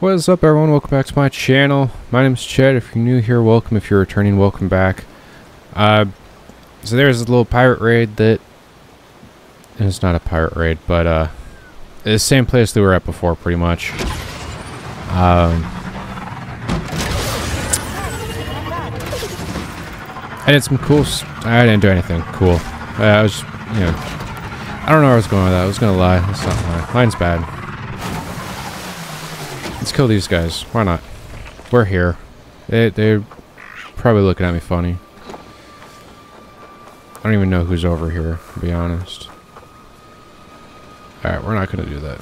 What is up everyone? Welcome back to my channel. My name is Chad. If you're new here, welcome. If you're returning, welcome back. Uh, so there's a little pirate raid that... It's not a pirate raid, but uh, the same place that we were at before, pretty much. Um, I did some cool... I didn't do anything cool. Uh, I was, you know... I don't know where I was going with that. I was gonna lie. That's not lie. Mine's bad. Let's kill these guys. Why not? We're here. They, they're probably looking at me funny. I don't even know who's over here, to be honest. Alright, we're not gonna do that.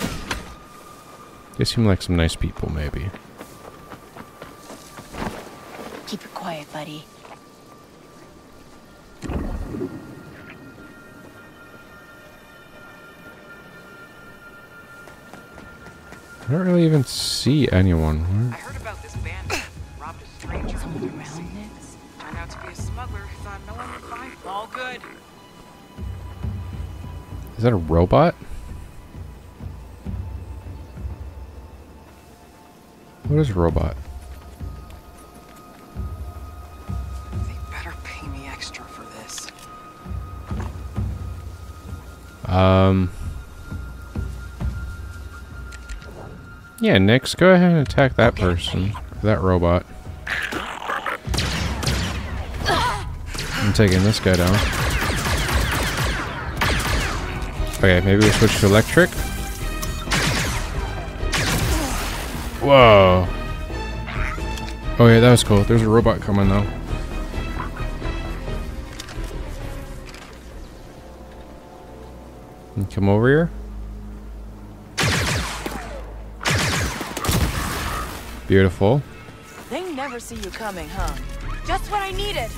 They seem like some nice people, maybe. Keep it quiet, buddy. I don't really even see anyone. I heard about this bandit. Robbed a stranger. Someone around, Nix? Turned out to be a smuggler who thought no one would find him. All good. Is that a robot? What is a robot? They better pay me extra for this. Um. Yeah, Nix, go ahead and attack that person. That robot. I'm taking this guy down. Okay, maybe we switch to electric. Whoa. Oh yeah, that was cool. There's a robot coming though. Come over here. Beautiful. They never see you coming, huh? Just what I needed.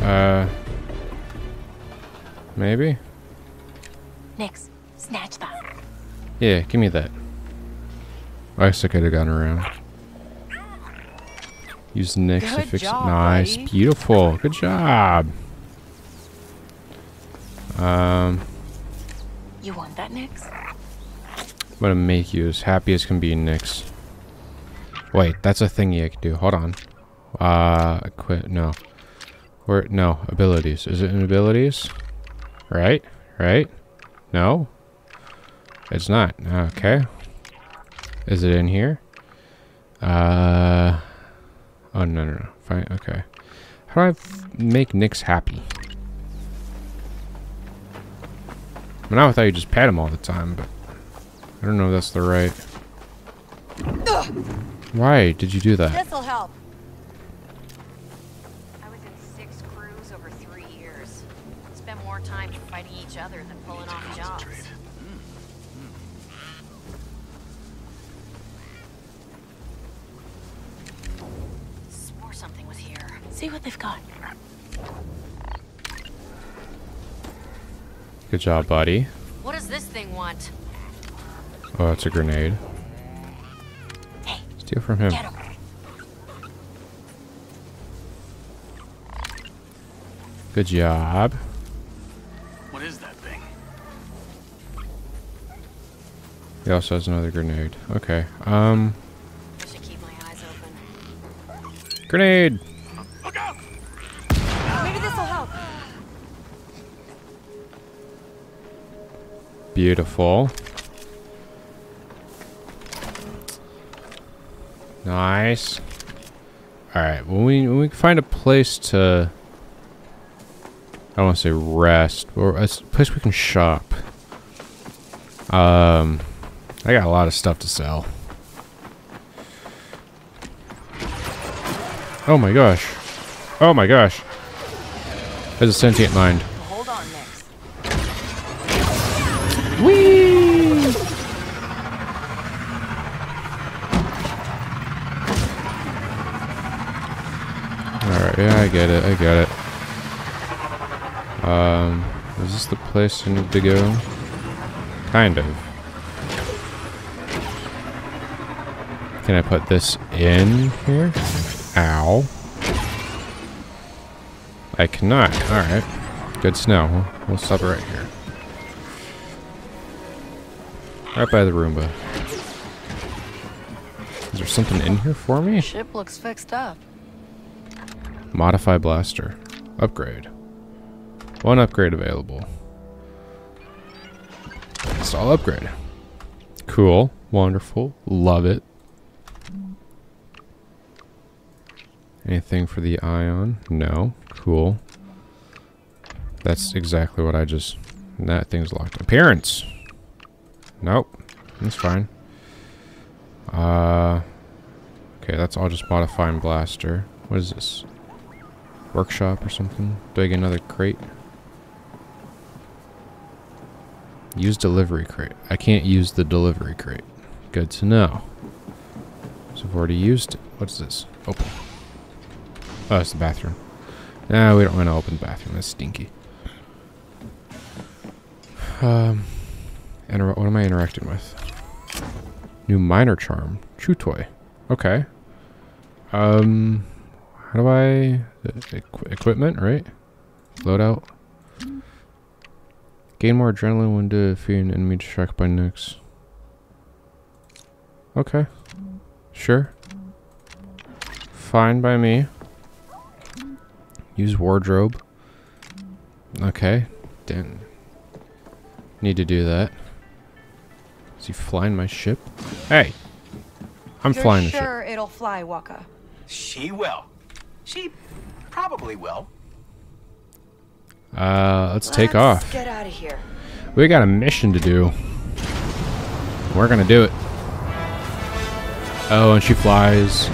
Uh. Maybe? Nix, snatch that. Yeah, give me that. I guess I could have gone around. Use Nix to fix job, it. Nice. buddy. Beautiful. Good job. Um, You want that, Nix? I'm gonna make you as happy as can be, Nix. Wait, that's a thingy I can do. Hold on. Uh, quit. No. Where? No. Abilities. Is it in abilities? Right? Right? No? It's not. Okay. Is it in here? Uh. Oh, no, no, no. Fine. Okay. How do I make Nix happy? I mean, not without you just pat him all the time, but I don't know if that's the right. Why did you do that? This'll help. I was in six crews over three years. Spent more time fighting each other than pulling off jobs. Swore something was here. See what they've got. Good job, buddy. What does this thing want? Oh, it's a grenade. Hey, Steal from him. him. Good job. What is that thing? He also has another grenade. Okay. Um, I should keep my eyes open. grenade. Look out! Maybe this'll help. Beautiful. Nice. All right. When we when we find a place to, I don't want to say rest, or a place we can shop. Um, I got a lot of stuff to sell. Oh my gosh. Oh my gosh. There's a sentient mind. Place I need to go? Kind of. Can I put this in here? Ow. I cannot. Alright. Good snow. We'll, we'll stop right here. Right by the Roomba. Is there something in here for me? Ship looks fixed up. Modify blaster. Upgrade. One upgrade available. Install upgrade. Cool. Wonderful. Love it. Anything for the ion? No. Cool. That's exactly what I just... That thing's locked. Appearance! Nope. That's fine. Uh... Okay, that's all just modifying blaster. What is this? Workshop or something? Do I get another crate? Use delivery crate. I can't use the delivery crate. Good to know. So I've already used it. What's this? Open. Oh, it's the bathroom. No, we don't want to open the bathroom. That's stinky. Um, inter what am I interacting with? New minor charm. Chew toy. Okay. Um, how do I... Equ equipment, right? Loadout. Gain more adrenaline when defeating an enemy distracted by Nix. Okay. Sure. Fine by me. Use wardrobe. Okay. Didn't need to do that. Is he flying my ship? Hey! I'm You're flying the ship. sure it'll fly, Waka? She will. She probably will. Uh, let's take Let's off. Get out of here. We got a mission to do. We're gonna do it. Oh, and she flies.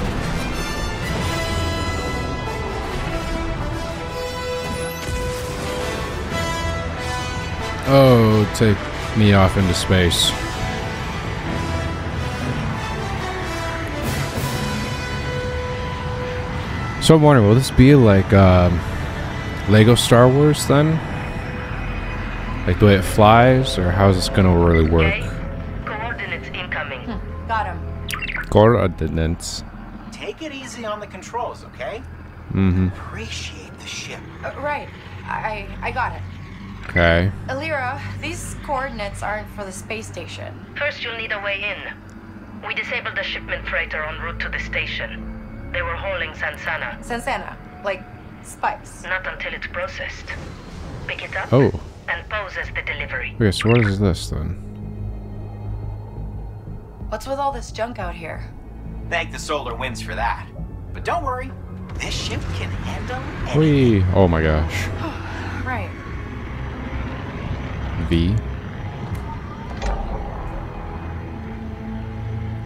Oh, take me off into space. So I'm wondering, will this be like um, Lego Star Wars then? Like the way it flies, or how's this gonna really work? Okay. Coordinates incoming. Got him. Coordinates. Take it easy on the controls, okay? Mm-hmm. Appreciate the ship. Uh, right. I I got it. Okay. Alira, these coordinates aren't for the space station. First, you'll need a way in. We disabled the shipment freighter en route to the station. They were hauling Sansana. Sansana, like spice. Not until it's processed. Pick it up Oh. and pose as the delivery. Okay, so what is this then? What's with all this junk out here? Thank the solar winds for that. But don't worry, this ship can handle anything. Whee! Oh my gosh. Right. V.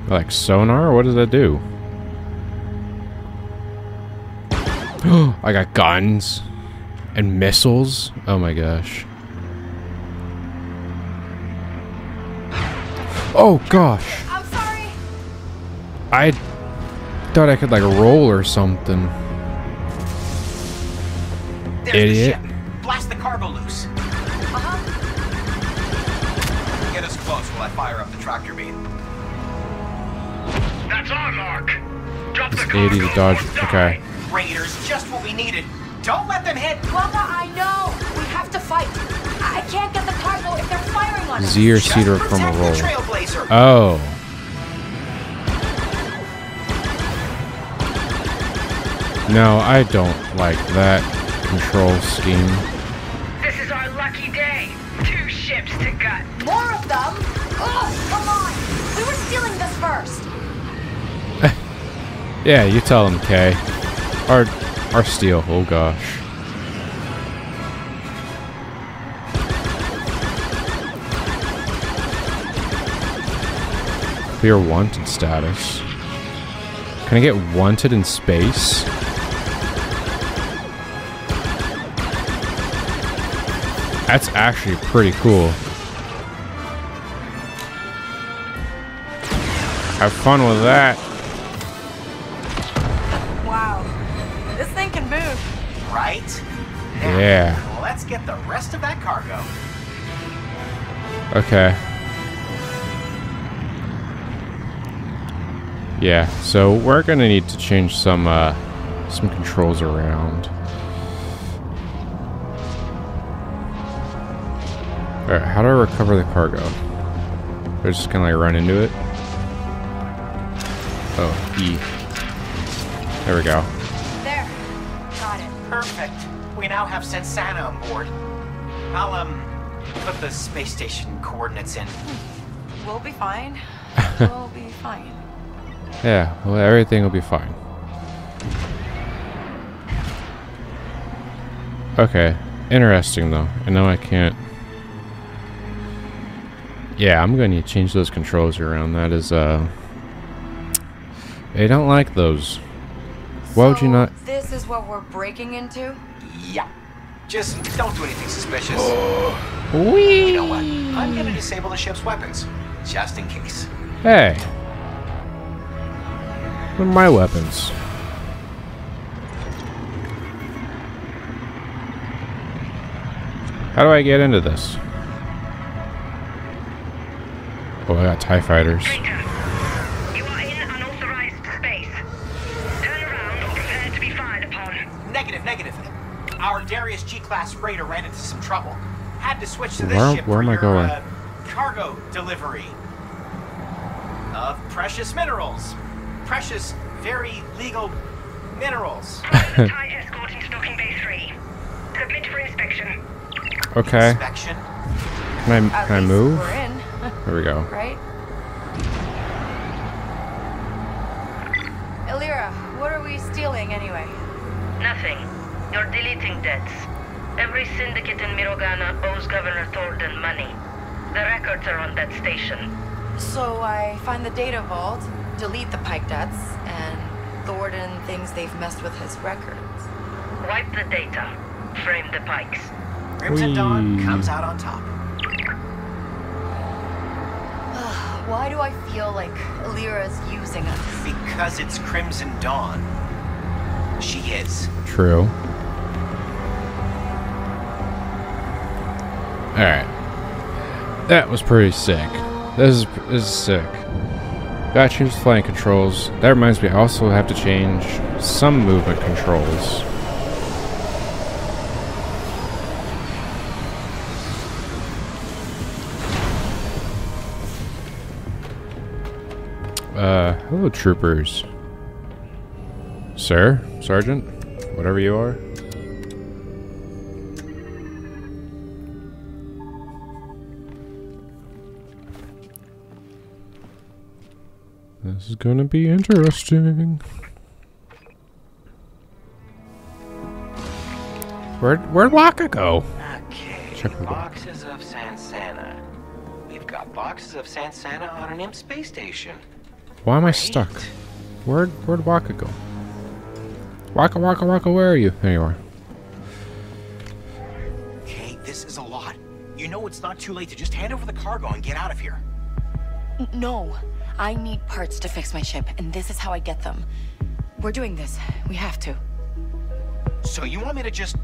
Like sonar? What does that do? I got guns and missiles. Oh my gosh. Oh gosh. I'm sorry. I thought I could like roll or something. There's Idiot. the. Blast the cargo loose. Uh-huh. Get us close while I fire up the tractor beam. That's our mark. Drop the It's 80 to dodge. or die. Okay. Raiders, just what we needed. Don't let them hit. Waka, I know. We have to fight. I I can't get the cargo if they're firing on us. Z or cedar from a roll. Trailblazer. Oh. No, I don't like that control scheme. This is our lucky day. Two ships to gut. More of them? Oh, come on. We were stealing this first. Yeah, you tell him, Kay. Our, our steel. Oh gosh. Clear wanted status. Can I get wanted in space? That's actually pretty cool. Have fun with that. Yeah. Let's get the rest of that cargo. Okay. Yeah, so we're gonna need to change some uh some controls around. Alright, how do I recover the cargo? I just gonna like run into it? Oh, E. There we go. We now have Sansana on board. I'll, um, put the space station coordinates in. We'll be fine. we'll be fine. Yeah, well, everything will be fine. Okay, interesting though. I know I can't. Yeah, I'm going to change those controls around. That is, uh. They don't like those. Why would you not? This is what we're breaking into? Yeah. Just don't do anything suspicious. Wee! You know what? I'm gonna disable the ship's weapons. Just in case. Hey! What are my weapons? How do I get into this? Oh, I got TIE fighters. Darius G-class freighter ran into some trouble. Had to switch to this Where- ship where for am I going? Uh, cargo delivery of precious minerals. Precious, very legal minerals. Follow the TIE escort into docking bay 3. Submit for inspection. Okay. Inspection. Can I, can I move? We're in, There we go. right? Elira, what are we stealing anyway? Nothing. You're deleting debts. Every syndicate in Mirogana owes Governor Thornton money. The records are on that station. So I find the data vault, delete the Pyke debts, and Thornton thinks they've messed with his records. Wipe the data. Frame the Pykes. Crimson Dawn comes out on top. Why do I feel like Elira's using us? Because it's Crimson Dawn. She is. True. Alright. That was pretty sick. This is this is sick. Gotta change the flying controls. That reminds me, I also have to change some movement controls. Uh, hello troopers. Sir? Sergeant? Whatever you are? This is gonna be interesting. Where'd, where'd Waka go? Okay. Check boxes of Sansana. We've got boxes of Sansana on an imp space station. Why am I stuck? Where'd, where'd Waka go? Waka, Waka, Waka, where are you? There you are. Okay, this is a lot. You know it's not too late to just hand over the cargo and get out of here. N- No, I need parts to fix my ship, and this is how I get them. We're doing this. We have to. So you want me to just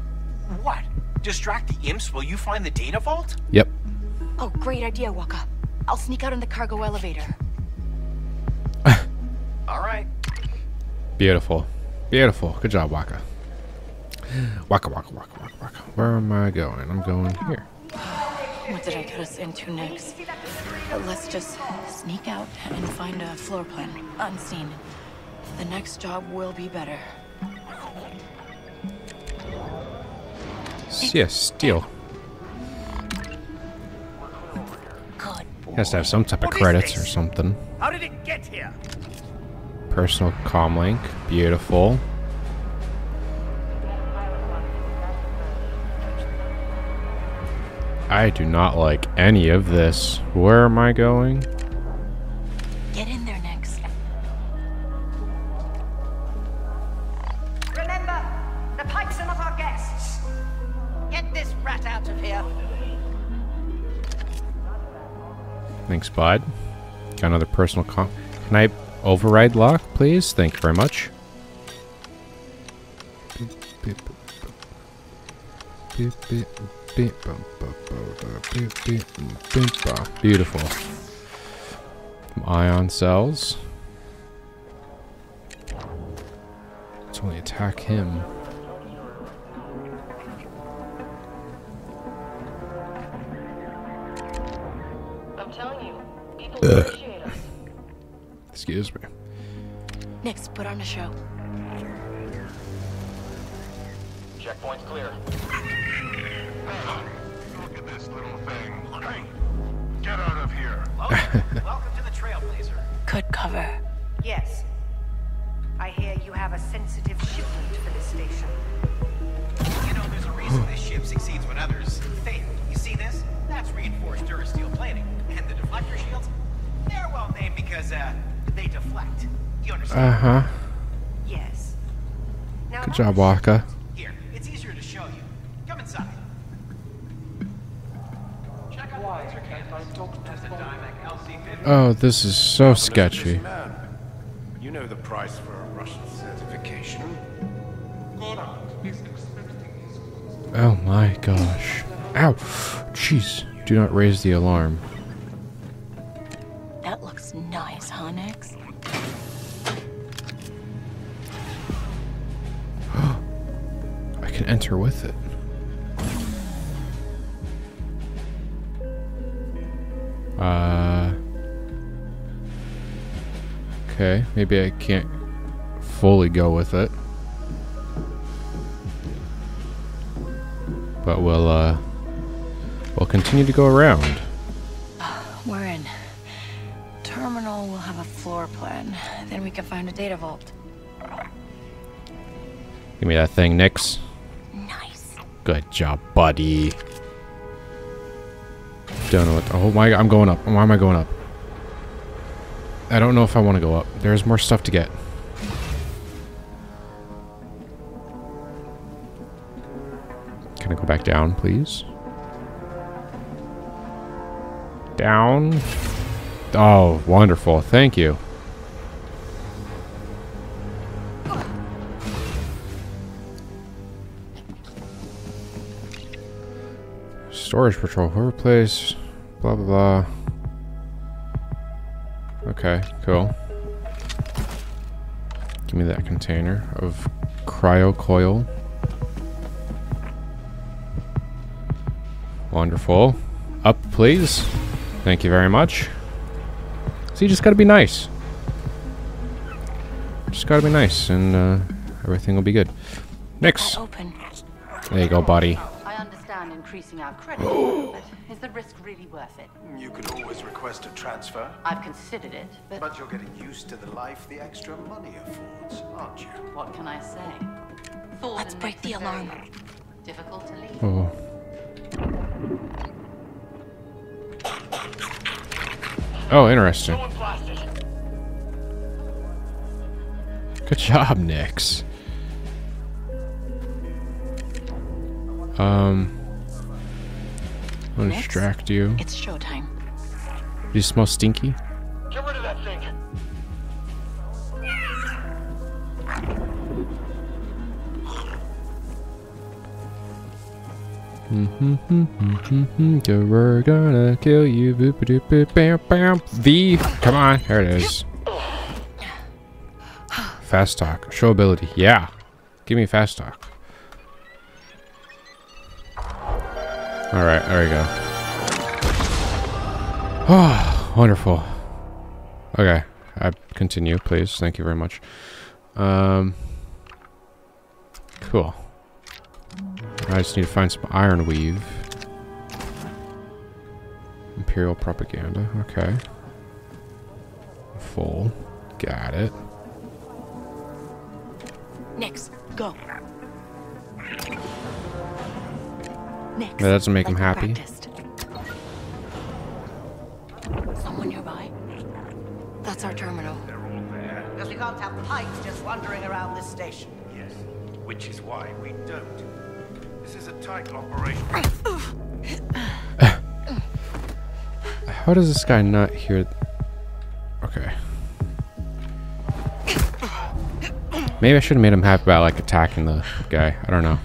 what? Distract the imps while you find the data vault? Yep. Oh, great idea, Waka. I'll sneak out in the cargo elevator. All right. Beautiful. Beautiful. Good job, Waka. Waka, Waka, Waka, Waka, Waka. Where am I going? I'm going here. What did I get us into next? Let's just sneak out and find a floor plan, unseen. The next job will be better. S- Yes, steel. Has to have some type of credits or something. How did it get here? Personal comlink. Beautiful. I do not like any of this. Where am I going? Get in there next. Remember, the Pykes are not our guests. Get this rat out of here. Thanks, bud. Got another personal comm. Can I override lock, please? Thank you very much. Beep, beep, boop, boop. Beep, Beautiful. Some ion cells. Let's only attack him. I'm telling you, people appreciate us. Excuse me. Nix, put on a show. Checkpoint's clear. Welcome to the Trailblazer. Good cover. Yes. I hear you have a sensitive shipment for this station. You know, there's a reason this ship succeeds when others fail. You see this? That's reinforced Durasteel plating. And the deflector shields? They're well named because, uh, they deflect. You understand? Uh-huh. Yes. Now, Good job, Waka. Here, it's easier to show you. Come inside. Check out the laser case. That's a Dymac LC-50. Oh, this is so sketchy. You know the price for a Russian certification. Oh my gosh. Ow. Jeez. Do not raise the alarm. That looks nice, huh, I can enter with it. Uh. Okay, maybe I can't fully go with it. But we'll, uh. We'll continue to go around. We're in. Terminal will have a floor plan. Then we can find a data vault. Give me that thing, Nix. Nice. Good job, buddy. Don't know what. Oh my! I'm going up. Why am I going up? I don't know if I want to go up. There's more stuff to get. Can I go back down, please? Down. Oh, wonderful. Thank you. Storage patrol. Whoever plays. Blah, blah, blah. Okay, cool. Give me that container of cryo coil. Wonderful. Up, please. Thank you very much. So you just gotta be nice. Just gotta be nice, and uh, everything will be good. Next. There you go, buddy. I understand increasing our credit, but is the risk really worth it? You can always request a transfer, I've considered it, but but you're getting used to the life the extra money affords, aren't you? what can I say? Thornton Let's break the alarm. Difficult to leave. Oh. Oh, interesting. Good job, Nix. Um, I'm gonna distract you. It's showtime. Do You smell stinky? Get rid of that thing. Mm-hmm, mm-hmm, mm-hmm, mm-hmm. We're gonna kill you. Boop a doop boop bam bam. V. Come on, Here it is. Fast talk. Show ability. Yeah. Give me fast talk. Alright, there we go. Oh, wonderful. Okay. I continue, please. Thank you very much. Um Cool. I just need to find some iron weave. Imperial propaganda. Okay. Full. Got it. Next, go. Nix. That doesn't make him like we happy. practiced. Someone nearby? That's our terminal. Because we can't have Pykes just wandering around this station. Yes, which is why we don't. This is a tight operation. How does this guy not hear? Okay. Maybe I should have made him happy about like attacking the guy. I don't know.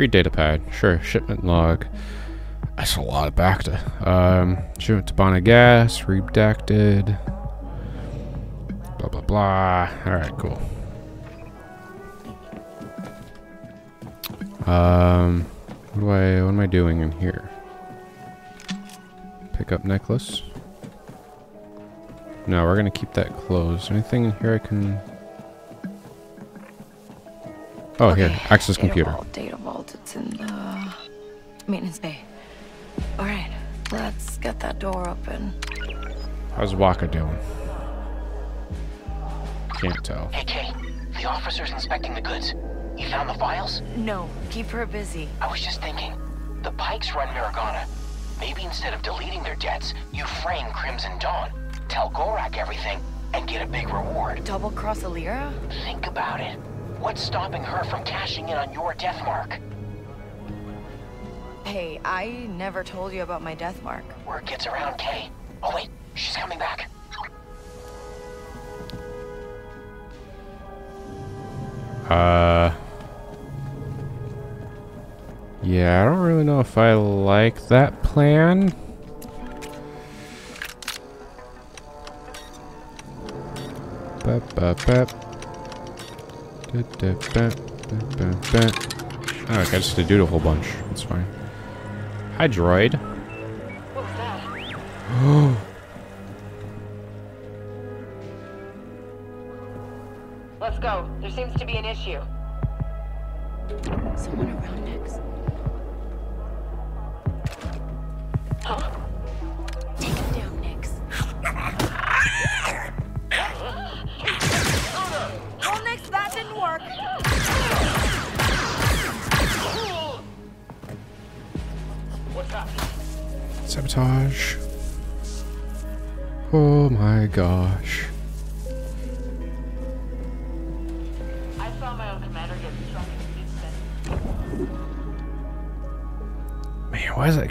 Read data pad. Sure. Shipment log. That's a lot of Bacta. Um, shipment to Bonna Gas. Redacted. Blah blah blah. All right, cool. Um, what do I? What am I doing in here? Pick up necklace. No, we're gonna keep that closed. Anything in here I can... Oh, here. Access data computer. Vault, data vault. It's in the maintenance bay. All right, let's get that door open. How's Waka doing? Can't tell. Hey, Kay. The officer's inspecting the goods. You found the files? No, keep her busy. I was just thinking. The Pykes run Miragana. Maybe instead of deleting their debts, you frame Crimson Dawn. Tell Gorak everything, and get a big reward. Double cross Alira? Think about it. What's stopping her from cashing in on your death mark? Hey, I never told you about my death mark. Word gets around, Kay. Oh wait, she's coming back. Uh... Yeah, I don't really know if I like that plan. Ba, ba, ba. Oh, I just to do a whole bunch. That's fine. Hi, droid. Let's go. There seems to be an issue.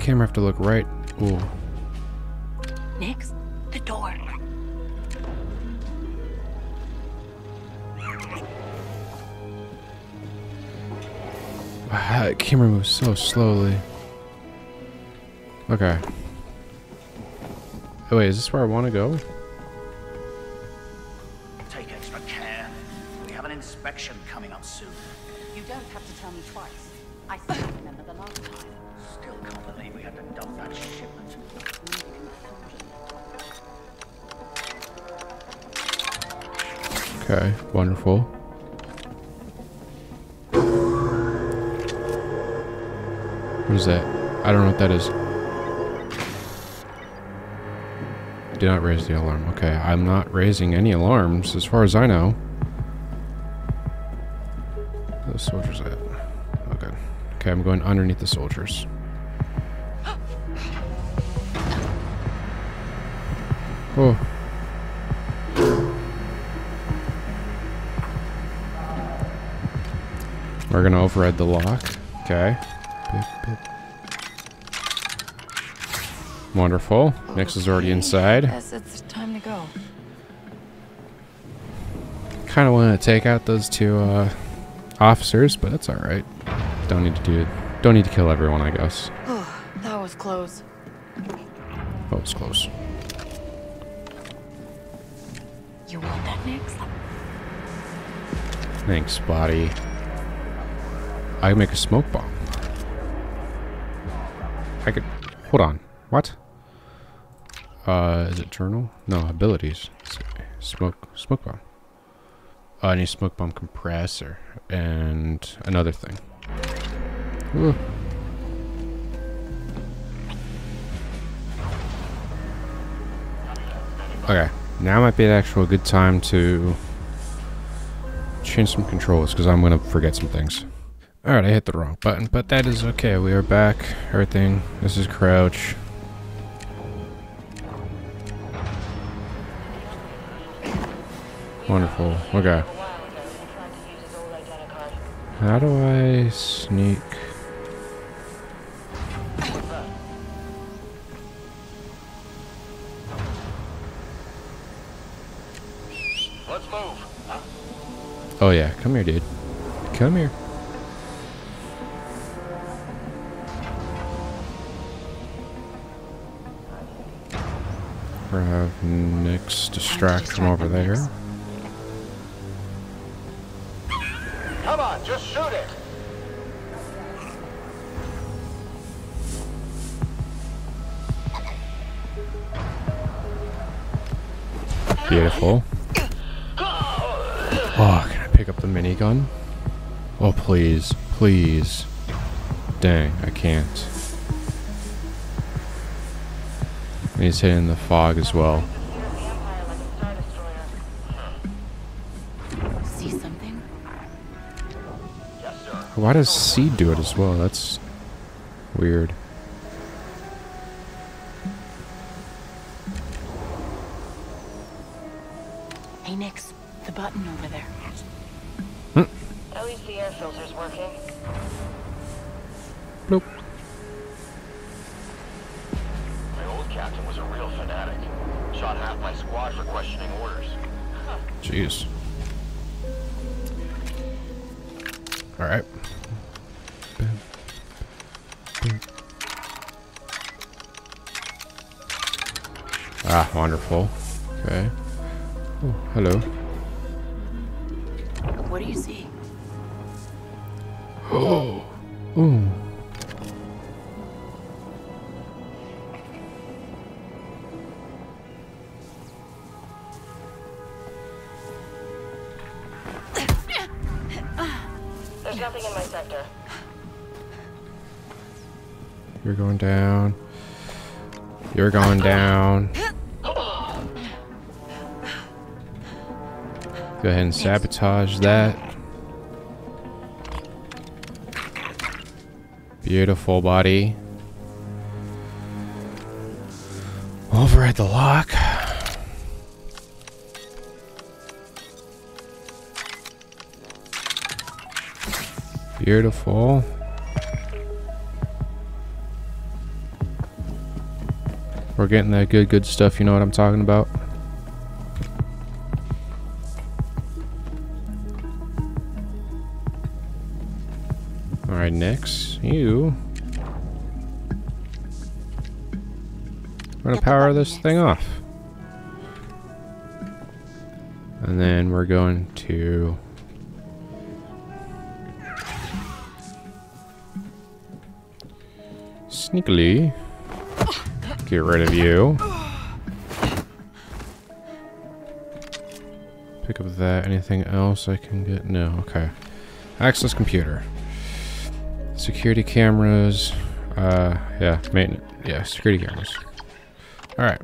Camera have to look right? Ooh. Nix, the door. Wow, that camera moves so slowly. Okay. Oh wait, is this where I want to go? What is that? I don't know what that is. Do not raise the alarm. Okay, I'm not raising any alarms as far as I know. Those soldiers at. Okay. Okay, I'm going underneath the soldiers. Oh. We're gonna override the lock. Okay. Bip, bip. Wonderful. Nix is already inside. Guess it's time to go. Kind of want to take out those two uh, officers, but that's all right. Don't need to do it. Don't need to kill everyone, I guess. that was close. That was close. You want that, Nix? Thanks, body. I can make a smoke bomb. Hold on. What? Uh, is it journal? No, abilities. Smoke. Smoke bomb. Uh, I need smoke bomb compressor and another thing. Ooh. Okay, now might be an actual good time to change some controls because I'm gonna forget some things. Alright, I hit the wrong button, but that is okay. We are back. Everything. This is crouch. Wonderful. Okay. How do I sneak? Let's move. Oh yeah, come here, dude. Come here. We're have Nix distract from over there. Come on, just shoot it. Beautiful. Oh, can I pick up the minigun? Oh, please. Please. Dang, I can't. And he's hitting the fog as well. See something? Why does C do it as well? That's weird. Ah, wonderful. Okay. Oh, hello. What do you see? Oh. Ooh. There's nothing in my sector. You're going down. You're going down. Go ahead and sabotage that. Beautiful body. Override the lock. Beautiful. We're getting that good, good stuff. You know what I'm talking about? Next. You. We're gonna power this thing off. And then we're going to sneakily get rid of you. Pick up that. Anything else I can get? No. Okay. Access computer. Security cameras. Uh, yeah, maintenance. Yeah, security cameras. Alright.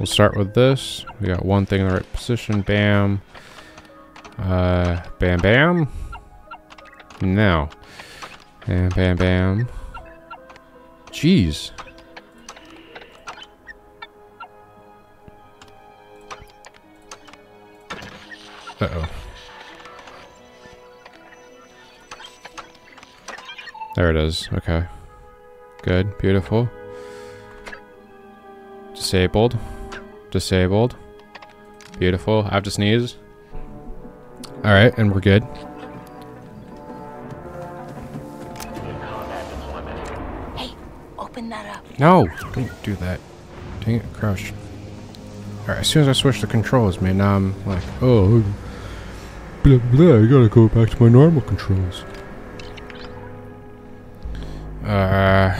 We'll start with this. We got one thing in the right position. Bam. Uh, bam, bam. Now. Bam, bam, bam. Jeez. Uh-oh. There it is. Okay. Good. Beautiful. Disabled. Disabled. Beautiful. I have to sneeze. Alright, and we're good. Hey, open that up. No! Don't do that. Dang it, crouch. Alright, as soon as I switch the controls, man, now I'm like, oh, blah blah, I gotta go back to my normal controls. Uh,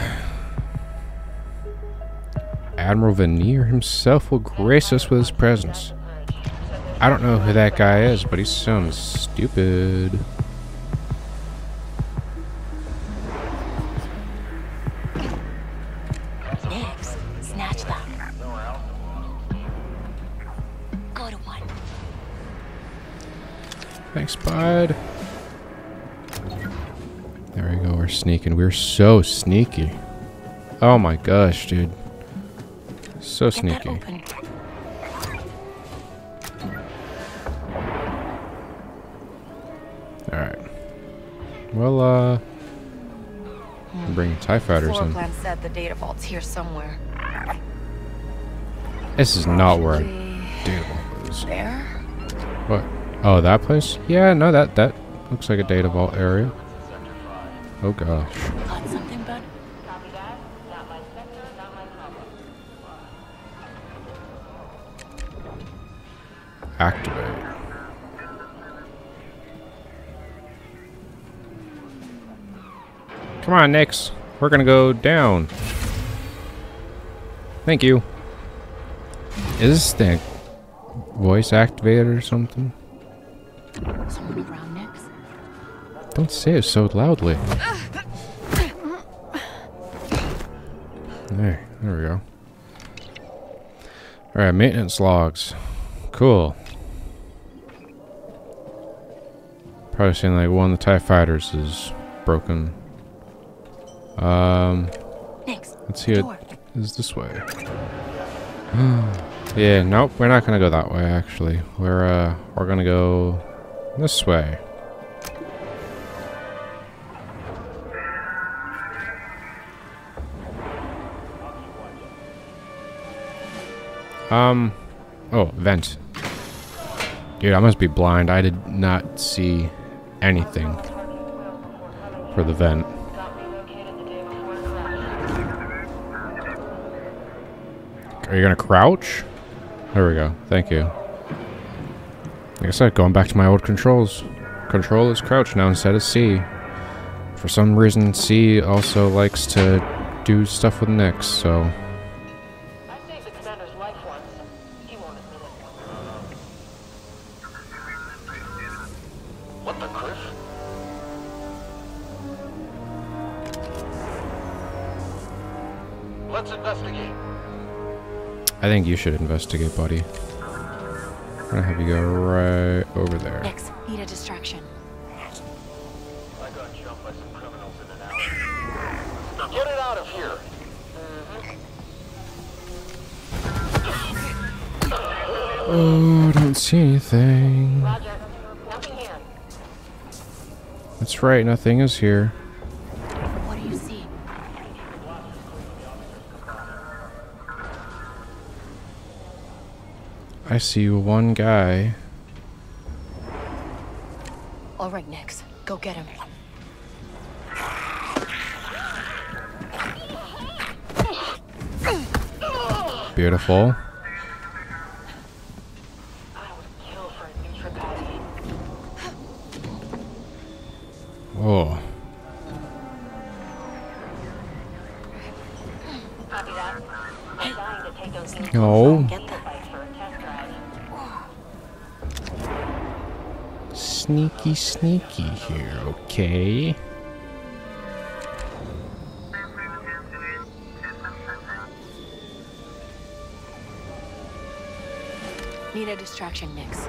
Admiral Veneer himself will grace us with his presence. I don't know who that guy is, but he sounds stupid. There we go. We're sneaking. We're so sneaky. Oh my gosh, dude. So Get sneaky. Alright. Well, uh... Bring TIE fighters Floor in. plan said the data vault's here somewhere. This is not where I data vault is. There? What? Oh, that place? Yeah, no, that, that looks like a data vault area. Oh gosh. Got something, bud? Activate. Come on, Nix. We're gonna go down. Thank you. Is this thing voice activated or something? Someone around? Don't say it so loudly. There, there we go. Alright, maintenance logs. Cool. Probably saying like one of the TIE fighters is broken. Um, Next. let's see it is this way. yeah, nope, we're not gonna go that way actually. We're uh, we're gonna go this way. Um, oh, vent. Dude, I must be blind. I did not see anything for the vent. Are you gonna crouch? There we go. Thank you. Like I said, going back to my old controls. Control is crouch now instead of C. For some reason, C also likes to do stuff with Nix, so... think you should investigate, buddy. I'm gonna have you go right over there. Next. Need a distraction. I got jumped by some criminals in an alley. Get it out of here. Oh, I don't see anything. That's right, nothing is here. I see one guy. All right, Nix. Go get him. Beautiful. Oh. No. Sneaky, sneaky here, okay? Need a distraction, Nix.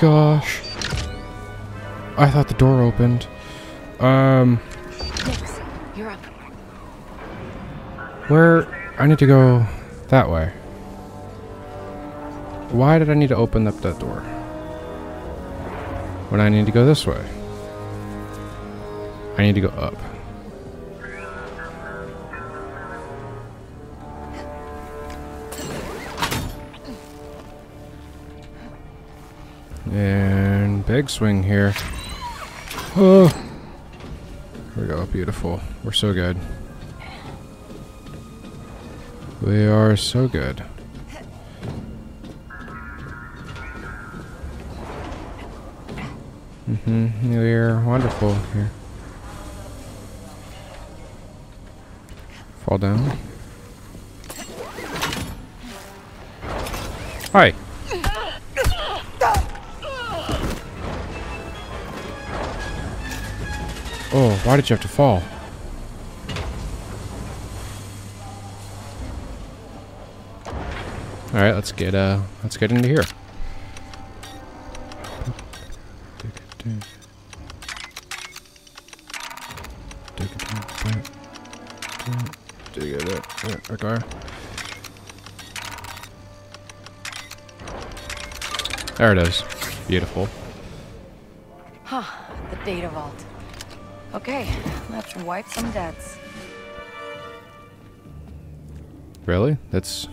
Gosh. I thought the door opened. Um, Nix, you're up. where? I need to go that way. Why did I need to open up that door? When I need to go this way. I need to go up. Big swing here. Oh. Here we go. Beautiful. We're so good. We are so good. Mm-hmm. We're wonderful here. Fall down. Hi. Oh, why did you have to fall? All right, let's get uh, let's get into here. There it is. Beautiful. Huh, the data vault. Okay, let's wipe some debts. Really? That's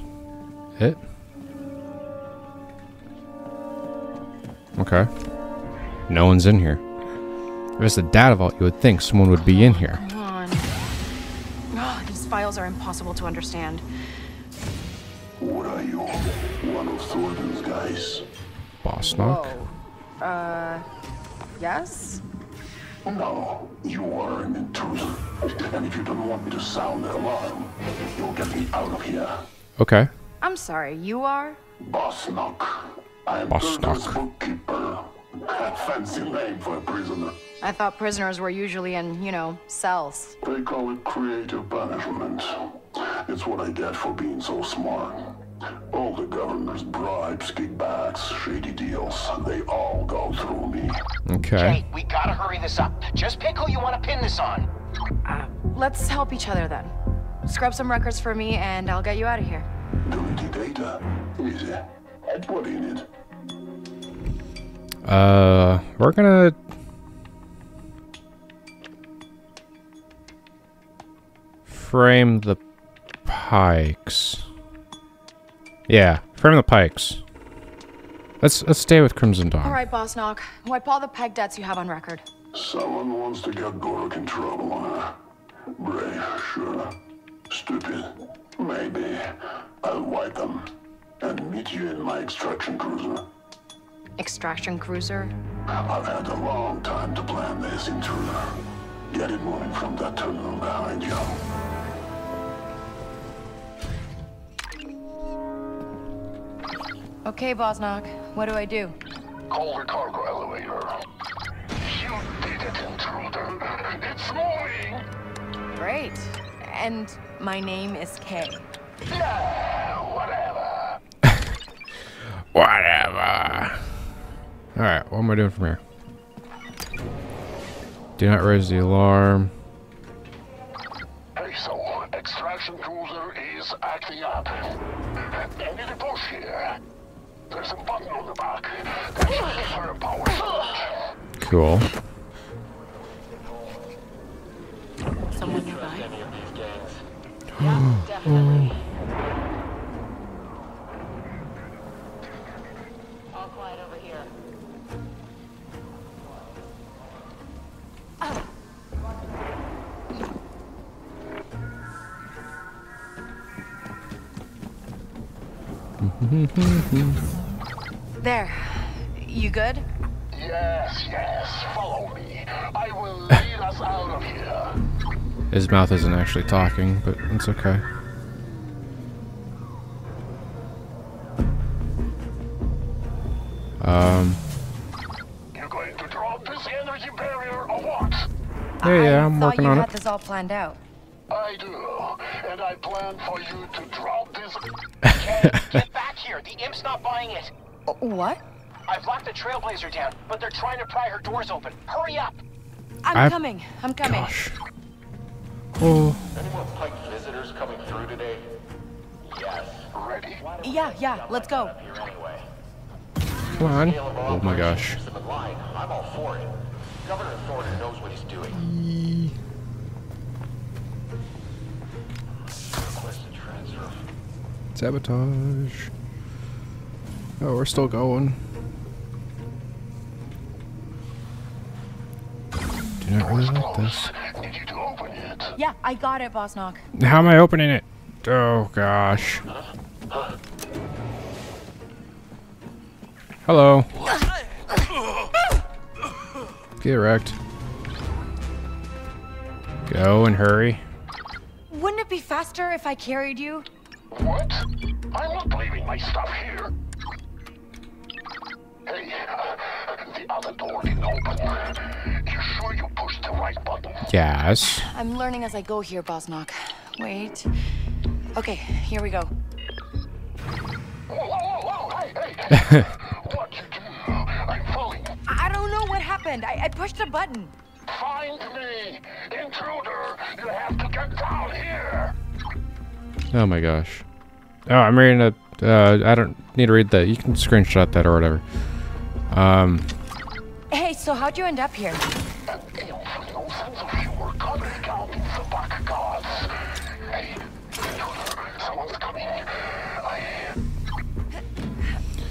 it? Okay. No one's in here. If it's the data vault, you would think someone would be in here. Come on. Oh, these files are impossible to understand. What are you? One of Thornton's guys? Bosnok. Uh, yes? No, you are an intruder. And if you don't want me to sound the alarm, you'll get me out of here. Okay. I'm sorry, you are? Bosnok. I am Boss Durga's Knock. bookkeeper. Fancy name for a prisoner. I thought prisoners were usually in, you know, cells. They call it creative punishment. It's what I get for being so smart. All the governor's bribes, kickbacks, shady deals, they all go through me. Okay. Jay, we gotta hurry this up. Just pick who you want to pin this on. Let's help each other then. Scrub some records for me and I'll get you out of here. Dirty data. Easy. What do you need? Uh, we're gonna. Frame the Pykes. Yeah, frame the Pykes. Let's let's stay with Crimson Dawn. All right, Bosnok. Wipe all the peg debts you have on record. Someone wants to get Gorok in trouble, huh? Brave, sure. Stupid. Maybe. I'll wipe them. And meet you in my extraction cruiser. Extraction cruiser? I've had a long time to plan this, intruder. Get it moving from that terminal behind you. Okay, Bosnok. What do I do? Call the cargo elevator. You did it, intruder. It's moving. Great. And my name is Kay. Yeah, whatever. Whatever. Alright, what am I doing from here? Do not raise the alarm. Hey, so, extraction cruiser is acting up. I need a push here. There's a button on the back. That should a power. Cool. Good? Yes, yes, follow me. I will lead us out of here. His mouth isn't actually talking, but it's okay. Um, You're going to drop this energy barrier or what? yeah, yeah, I'm working on it. I Thought you had this all planned out. I do, and I plan for you to drop this. Jay, get back here. The imp's not buying it. Uh, What? I've the Trailblazer down, but they're trying to pry her doors open. Hurry up. I'm I- coming. I'm coming. Gosh. Oh, Any more Pyke visitors coming through today? Yes. Ready? Yeah, yeah, let's go. Anyway. come on. Oh my gosh. keeps them in line. I'm all for it. Governor Thornton knows what he's doing. Request. Sabotage. Oh, we're still going. Do not really like this. Need you to open it. Yeah, I got it, Bosnok. How am I opening it? Oh gosh. Hello. Get wrecked. Go and hurry. Wouldn't it be faster if I carried you? What? I'm not leaving my stuff here. Hey, uh, the other door didn't open. The right button? Yes. I'm learning as I go here, Boss Wait. Okay, here we go. Whoa, whoa, whoa, whoa, hey, hey! what you do? I'm falling. I I don't know what happened. I, I pushed a button. Find me! Intruder! You have to get down here! Oh my gosh. Oh, I'm reading a. Uh, I don't need to read that. You can screenshot that or whatever. Um. Hey, so how'd you end up here?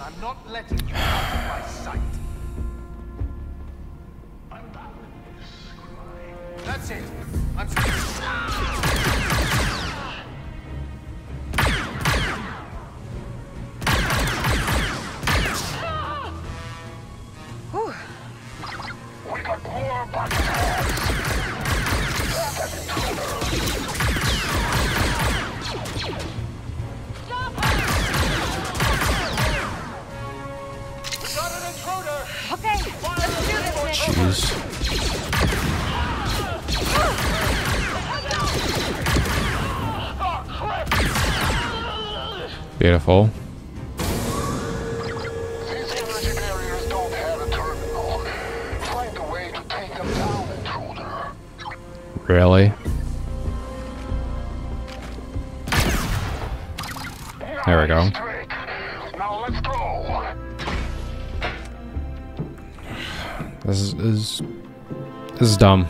I'm not letting you out of my sight. That's it. I'm intruder. Really? There we go. Straight. Now let's go. This is, is this is dumb.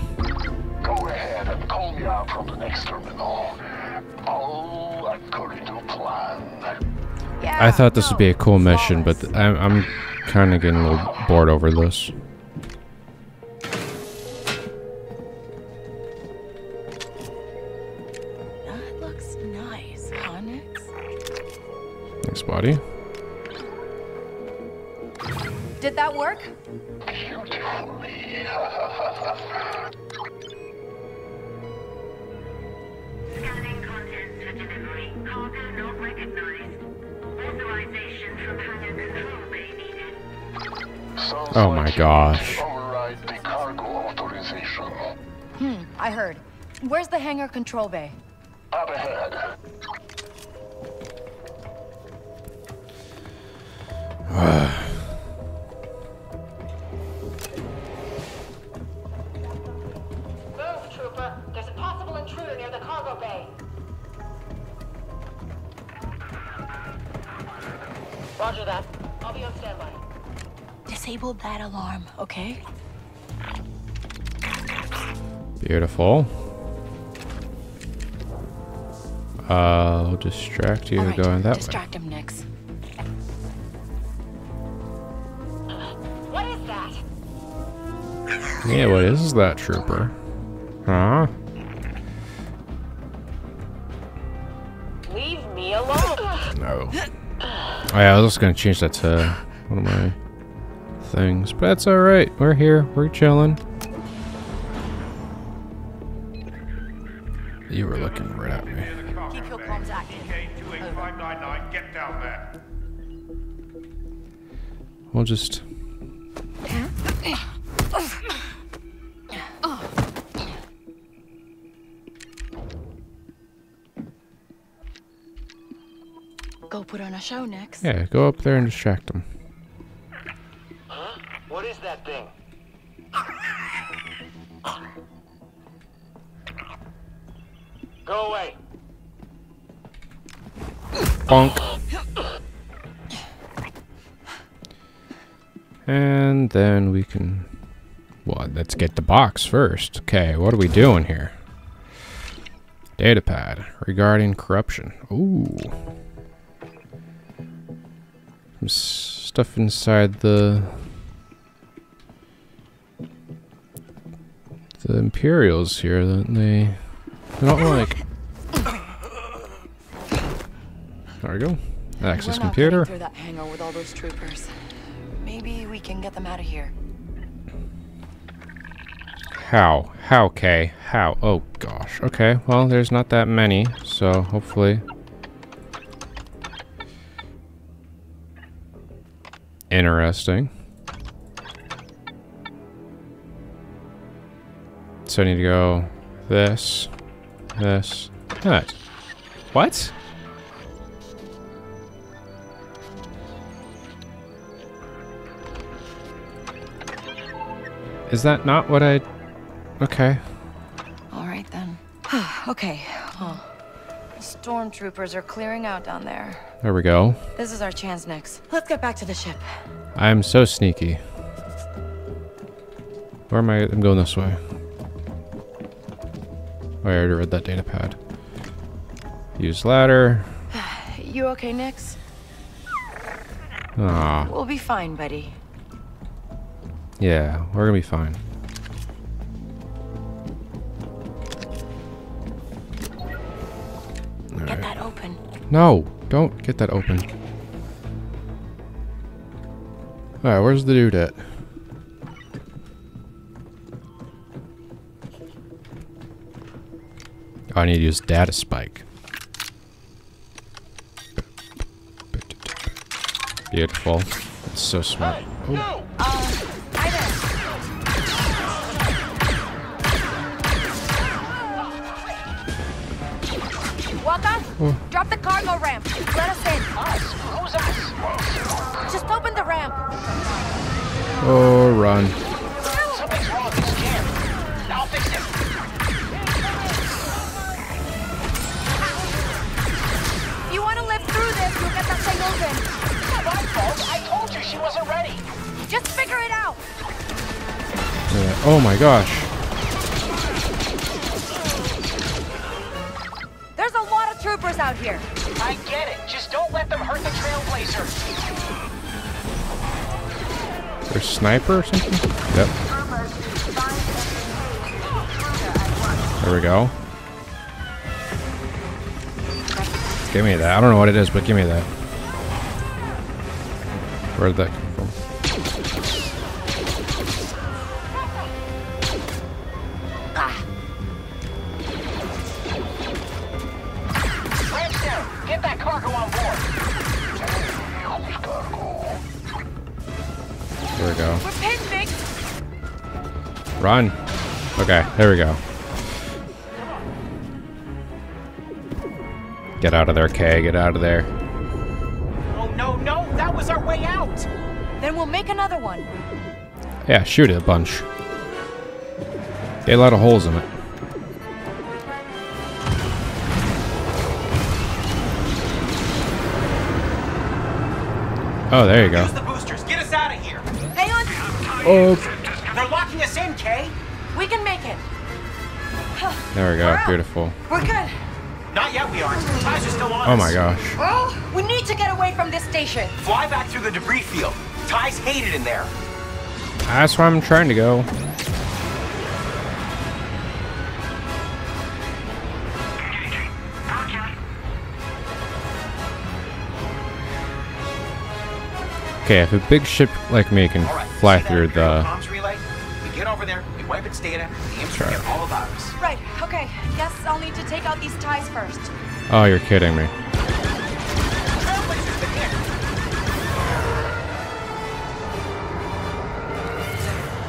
Thought this would be a cool mission, but I'm, I'm kind of getting a little bored over this. That looks nice, Nix? Thanks, buddy. Oh my gosh. Override the cargo authorization. Hmm, I heard. Where's the hangar control bay? Up ahead. Alarm, okay? Beautiful. Uh, I'll distract you Alright, going that way. distract him, Nix. What is that? Yeah, what is that, trooper? Huh? Leave me alone. No. Oh, yeah, I was just gonna change that to one of my things, but that's all right. We're here. We're chilling. You were looking right at me. Keep your comms active. EK28599, get down there. We'll just. Go put on a show, Nix. Yeah, go up there and distract them. What is that thing? Go away. Bonk. And then we can. Well, let's get the box first. Okay, what are we doing here? Datapad regarding corruption. Ooh. Some stuff inside the. The Imperials here that they. They don't like. There we go. Access computer. through that hangar with all those troopers. Maybe we can get them out of here. How? How, Kay? How? Oh, gosh. Okay, well, there's not that many, so hopefully... Interesting. So I need to go this, this, that. What? Is that not what I... Okay. All right then. okay. Well, the stormtroopers are clearing out down there. There we go. This is our chance, Nix. Let's get back to the ship. I am so sneaky. Where am I? I'm going this way. I already read that data pad. Use ladder. You okay, Nix? Ah, We'll be fine, buddy. yeah, we're gonna be fine. Get that open. No, don't get that open. Alright, where's the dude at? I need to use data spike. Beautiful. That's so smart. Oh. Waka, Oh. drop the cargo ramp. Let us in. Who's us? Just open the ramp. Oh, run. Wasn't ready. Just figure it out. Yeah. Oh my gosh. There's a lot of troopers out here. I get it. Just don't let them hurt the Trailblazer. There's sniper or something? Yep. There we go. Give me that. I don't know what it is, but give me that. Where did that come from? Ramp's down. Get that cargo on board. There we go. We're Run. Okay, there we go. Get out of there, Kay. Get out of there. Yeah, shoot it a bunch. Get a lot of holes in it. Oh, there you go. Use the boosters. Get us out of here. Hang on. Oh, They're locking us in, Kay. We can make it. there we go. Beautiful. We're good. Not yet, we aren't. TIEs are still on Oh my gosh. Well, we need to get away from this station. Fly back through the debris field. TIEs hate it in there. That's where I'm trying to go. Okay, if a big ship like me can All right. fly through the... comms relay? We get over there, we wipe its data, the imps Sure. forget all about us. Right, okay. Guess I'll need to take out these TIEs first. Oh, you're kidding me.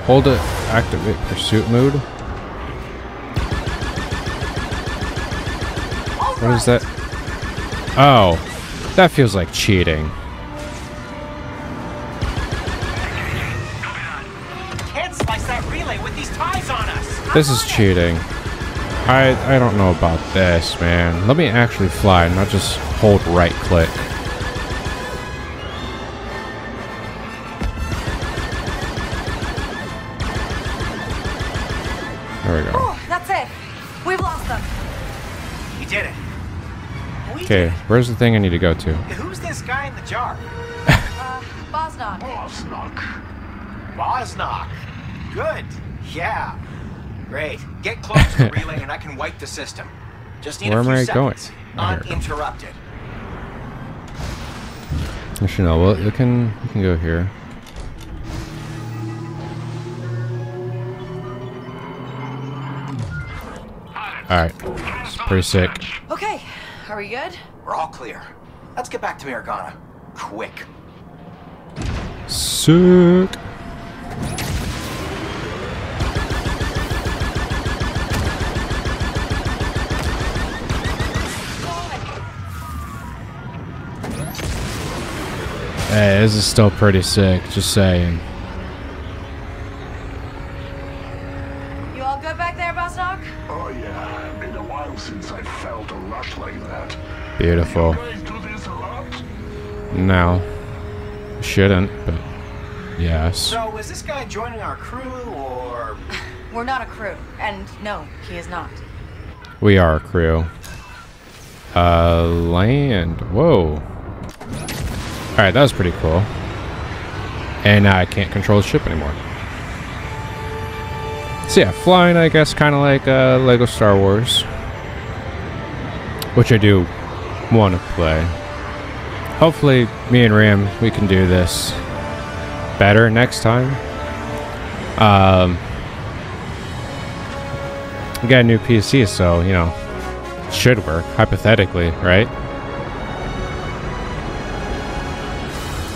Hold it, activate pursuit mode. What is that? Oh, that feels like cheating. Can't slice that relay with these TIEs on us. This is cheating. I I don't know about this, man. Let me actually fly, not just hold right click. There we go. Oh, that's it. We've lost them. We did it. Okay, where's the thing I need to go to? it. Who's this guy in the jar? Uh, Bosnok. Bosnok. Bosnok. Good. Yeah. Great. Get close to the relay and I can wipe the system. Just need Where a am few I going? seconds. Oh, here we go. Uninterrupted. Actually, no. Well, you can you can go here. All right, it's pretty sick. Okay, are we good? We're all clear. Let's get back to Mirogana. Quick. Sick. Hey, this is still pretty sick. Just saying. Beautiful. You guys do this a lot? No. Shouldn't, but yes. So, is this guy joining our crew, or... We're not a crew. And no, he is not. We are a crew. Uh, land. Whoa. Alright, that was pretty cool. And now I can't control the ship anymore. So yeah, flying, I guess, kind of like uh, Lego Star Wars. Which I do want to play. Hopefully, me and Ram, we can do this better next time. Um, we got a new PC, so, you know, should work, hypothetically, right?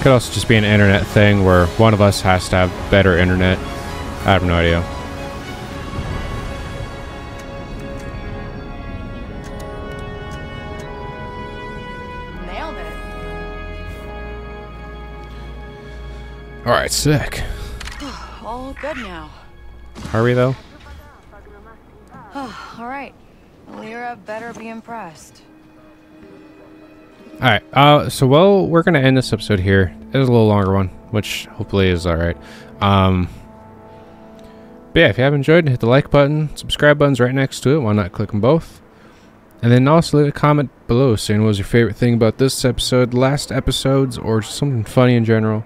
Could also just be an internet thing where one of us has to have better internet. I have no idea. Alright, sick. All good now. Are we, though? All right. Lyra better be impressed. Alright, uh, so well, we're gonna end this episode here. It is a little longer one, which hopefully is alright. Um, but yeah, if you have enjoyed, hit the like button, subscribe button's right next to it, why not click them both? And then also leave a comment below saying what was your favorite thing about this episode, last episodes, or something funny in general.